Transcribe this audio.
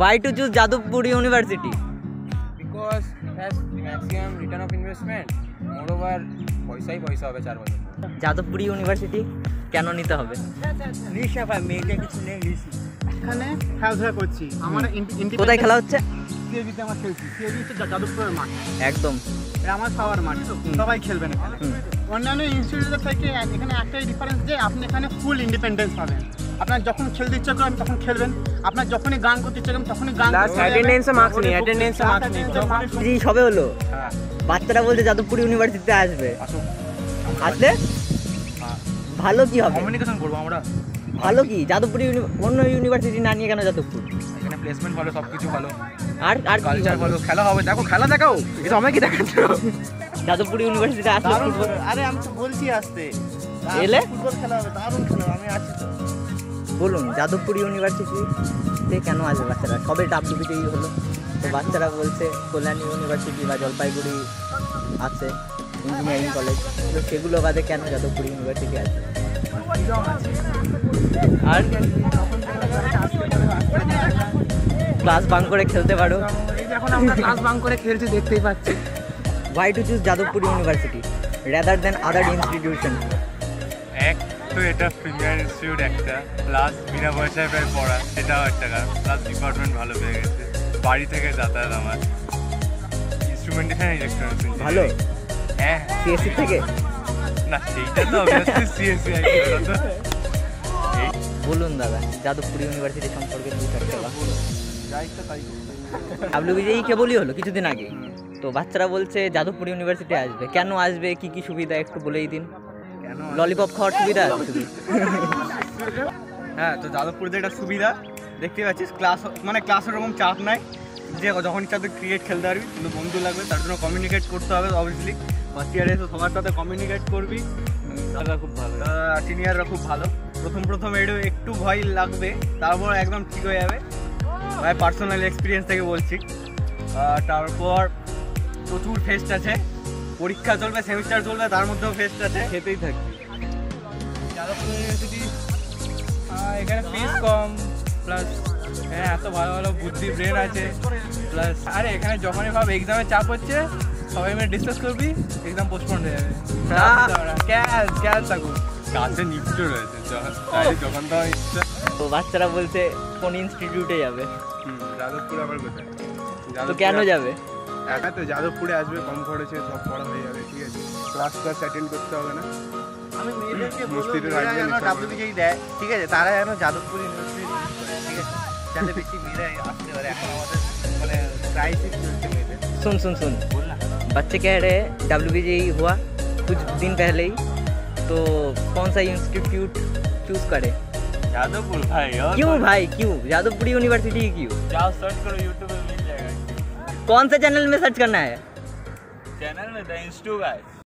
Why to choose Jadavpur University? Because has maximum return of investment more over পয়সাই পয়সা হবে চার বছর। Jadavpur university কেন নিতে হবে? নিশা ভাই মেয়েটা কিছু নেই নিশি এখানে খেলাধুলা করছি। আমার কোথায় খেলা হচ্ছে? সিএবিতে আমার খেলছি। সিএবি হচ্ছে যা- যাদবপুরের মাঠ। একদম। আমার খাওয়ার মাঠ সবাই খেলবেন। অন্যান্য ইনস্টিটিউটের থেকে এখানে একটাই ডিফারেন্স যে আপনি এখানে ফুল ইন্ডিপেন্ডেন্স পাবেন। আপনার যখন খেলতে ইচ্ছা করেন তখন খেলবেন। আপনার যখনই গান করতে ইচ্ছা করেন তখনই গান যাবেন। attendance নেই, এ Plus নেই। জি সবে হলো। হ্যাঁ। বাচ্চারা বলছে যাদবপুর ইউনিভার্সিটিতে আসবে। আসলে ভালো কি হবে? কমিউনিকেশন করব আমরা। ভালো কি? যাদবপুর অন্য ইউনিভার্সিটি না নিয়ে কেন যাদবপুর? এখানে প্লেসমেন্ট ভালো সব কিছু ভালো। আর আর কালচার ভালো? ভালো খেলা হবে। দেখো খেলা দেখাও। এটা আমাকে দেখাচ্ছ। যাদবপুর ইউনিভার্সিটিতে আসলে আরে আমি তো বলছি আসতে। এলে? ফুটবল খেলা হবে দারুণ খেলা আমি আছি তো। বলুন যাদবপুর ইউনিভার্সিটিতে কেন আসবে বাচ্চারা? সবে ডাব্লিউবিতেই হলো? তো বাচ্চারা বলছে কল্যাণী ইউনিভার্সিটি বা জলপাইগুড়ি আছে ইঞ্জিনিয়ারিং কলেজ তো সেগুলো বাদে কেন যাদবপুর ইউনিভার্সিটি আছে আর? ক্লাস বাং করে খেলতে পারো। এখন আমরা ক্লাস বাং করে খেলছি দেখতেই পাচ্ছি। Why to choose Jadavpur university? Rather then other institution তো এটা প্রিমিয়ার ইনস্টিটিউট একটা। প্লাস বিনা পয়সায় প্রায় পড়া সেটাও একটা কারণ প্লাস ডিপার্টমেন্ট ভালো পেয়ে গেছে। বাড়ি থেকে যাতায়াত আমার। ইনস্ট্রুমেন্টেশন ইলেকট্রনিক্স ভালো? হ্যাঁ। সিএসসি থেকে? না সেইটা তো অবভিয়াসলি সিএসসি এই বলুন দাদা যাদবপুর ইউনিভার্সিটি সম্পর্কে দু চারটে। ডাব্লিউবিজেই কেবলই হলো কিছুদিন আগে। তো বাচ্চারা বলছে যাদবপুর ইউনিভার্সিটি আসবে। কেন আসবে? কি কি সুবিধা? একটু বলেই দিন। ললিপপ খাওয়ার সুবিধা? হ্যাঁ তো যাদবপুর যে একটা সুবিধা দেখতে পাচ্ছিস ক্লাস মানে ক্লাসের ওরকম চাপ নাই। যে যখন ইচ্ছা তুই ক্রিকেট খেলতে পারবি কিন্তু বন্ধু লাগবে তার জন্য কমিউনিকেট করতে হবে অবভিয়াসলি ফার্স্ট ইয়ারে এসে সবার সাথে কমিউনিকেট করবি। দাদা খুব ভালো। সিনিয়ররা খুব ভালো। প্রথম প্রথম একটু একটু ভয় লাগবে তারপর একদম ঠিক হয়ে যাবে। ভাই পার্সোনাল এক্সপিরিয়েন্স থেকে বলছি। তারপর প্রচুর ফেস্ট আছে। পরীক্ষা চলবে সেমিস্টার চলবে তার মধ্যেও ফেস্ট আছে। খেতেই থাকবি যাদবপুর ইউনিভার্সিটি এখানে ফিস কম প্লাস হ্যাঁ এত ভালো ভালো বুদ্ধি ব্রেন আছে। প্লাস আরে এখানে যখনই ভাব এক্সামের চাপ হচ্ছে সবাই মিলে ডিসকাস করবি এক্সাম পোস্টপোন হয়ে যাবে। ক্যাশ ক্যাশ থাকুক। কাছে নিপটো রয়েছে যখন তো ইচ্ছা। তো বাচ্চারা বলছে কোন ইনস্টিটিউটে যাবে? যাদবপুর আবার কোথায়? তো কেন যাবে? একা তো যাদবপুরে আসবে কম খরচে সব পড়া হয়ে যাবে ঠিক আছে ক্লাস ক্লাস অ্যাটেন্ড করতে হবে না আমি মেয়েদেরকে বলবো মস্তিতে মেয়েরা রাখবেন যেন এসব। ডাব্লিউবিজেই দেয় ঠিক আছে তারা যেন যাদবপুর ইউনিভার্সিটি ঠিক আছে যাতে বেশি মেয়েরা আসতে পারে এখন আমাদের মানে ক্রাইসিস চলছে মেয়েদের सुन सुन सुन बच्चे कह रहे हैं डब्ल्यू बी हुआ कुछ दिन पहले ही तो कौन सा इंस्टीट्यूट चूज करे যাদবপুর ভাই क्यों भाई क्यों यादवपुर यूनिवर्सिटी क्यों जाओ सर्च करो यूट्यूब में मिल जाएगा कौन से चैनल में सर्च करना है? चैनल में द इंस्टू गाइस।